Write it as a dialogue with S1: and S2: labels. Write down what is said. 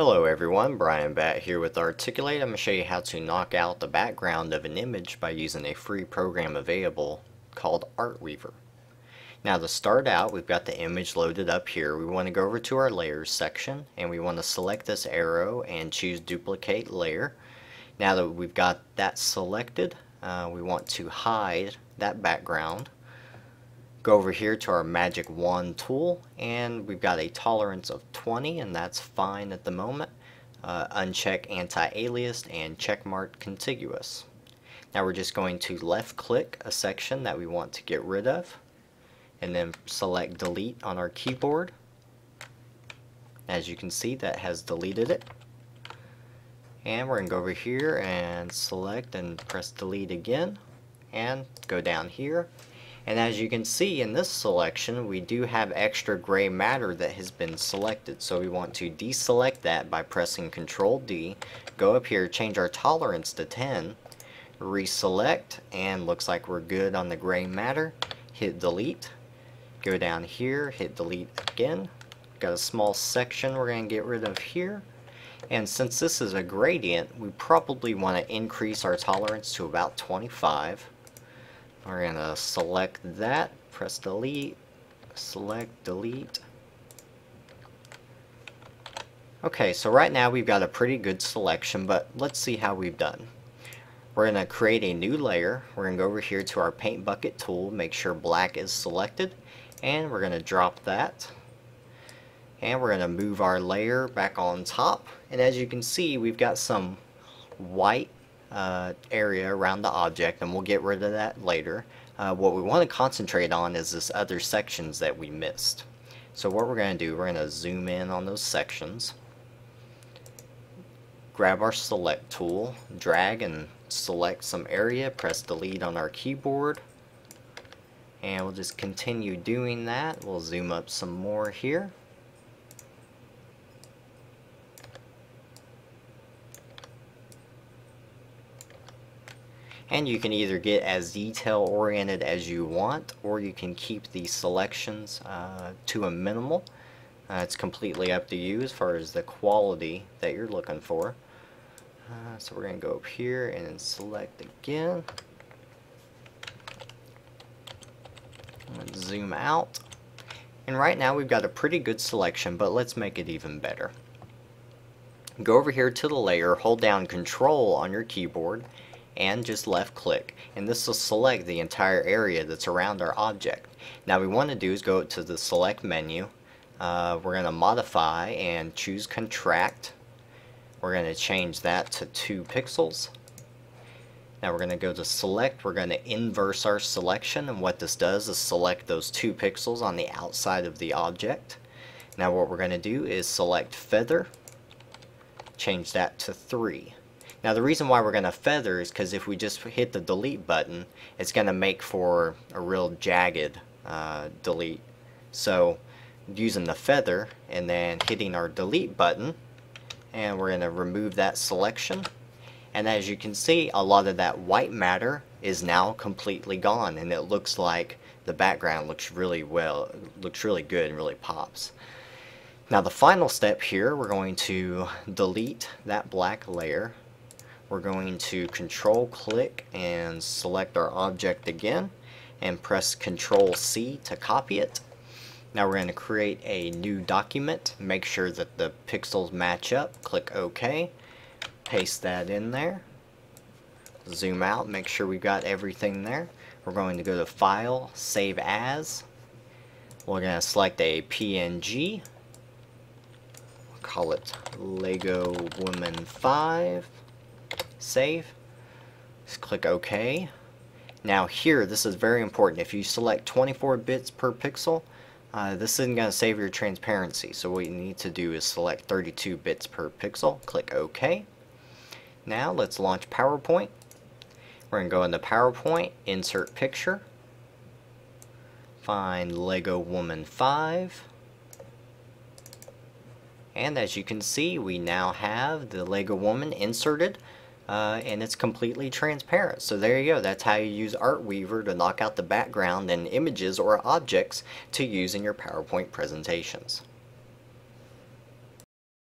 S1: Hello everyone, Brian Batt here with Articulate. I'm going to show you how to knock out the background of an image by using a free program available called Artweaver. Now to start out, we've got the image loaded up here. We want to go over to our layers section and we want to select this arrow and choose duplicate layer. Now that we've got that selected, uh, we want to hide that background go over here to our magic wand tool and we've got a tolerance of 20 and that's fine at the moment. Uh, uncheck anti-alias and checkmark contiguous. Now we're just going to left click a section that we want to get rid of and then select delete on our keyboard. As you can see that has deleted it. And we're gonna go over here and select and press delete again and go down here and as you can see in this selection, we do have extra gray matter that has been selected. So we want to deselect that by pressing Control D, go up here, change our tolerance to 10, reselect, and looks like we're good on the gray matter. Hit delete, go down here, hit delete again. Got a small section we're going to get rid of here. And since this is a gradient, we probably want to increase our tolerance to about 25. We're to select that, press delete, select delete. Okay, so right now we've got a pretty good selection, but let's see how we've done. We're going to create a new layer. We're going to go over here to our paint bucket tool, make sure black is selected, and we're going to drop that. And we're going to move our layer back on top. And as you can see, we've got some white uh, area around the object and we'll get rid of that later. Uh, what we want to concentrate on is this other sections that we missed. So what we're going to do, we're going to zoom in on those sections. Grab our select tool, drag and select some area, press delete on our keyboard. And we'll just continue doing that. We'll zoom up some more here. And you can either get as detail oriented as you want or you can keep the selections uh, to a minimal. Uh, it's completely up to you as far as the quality that you're looking for. Uh, so we're going to go up here and select again. Zoom out. And right now we've got a pretty good selection but let's make it even better. Go over here to the layer hold down control on your keyboard and just left click. And this will select the entire area that's around our object. Now we want to do is go to the select menu. Uh, we're going to modify and choose contract. We're going to change that to 2 pixels. Now we're going to go to select. We're going to inverse our selection and what this does is select those 2 pixels on the outside of the object. Now what we're going to do is select feather change that to 3 now the reason why we're going to feather is because if we just hit the delete button, it's going to make for a real jagged uh, delete. So using the feather and then hitting our delete button, and we're going to remove that selection. And as you can see, a lot of that white matter is now completely gone, and it looks like the background looks really well, looks really good and really pops. Now the final step here, we're going to delete that black layer we're going to control click and select our object again and press control C to copy it. Now we're going to create a new document. Make sure that the pixels match up. Click OK. Paste that in there. Zoom out. Make sure we've got everything there. We're going to go to File, Save As. We're going to select a PNG. Call it Lego Woman 5 save. Just click OK. Now here, this is very important. If you select 24 bits per pixel, uh, this isn't going to save your transparency. So what you need to do is select 32 bits per pixel. Click OK. Now let's launch PowerPoint. We're going to go into PowerPoint, Insert Picture, find Lego Woman 5, and as you can see, we now have the Lego Woman inserted uh, and it's completely transparent. So there you go. That's how you use Artweaver to knock out the background and images or objects to use in your PowerPoint presentations.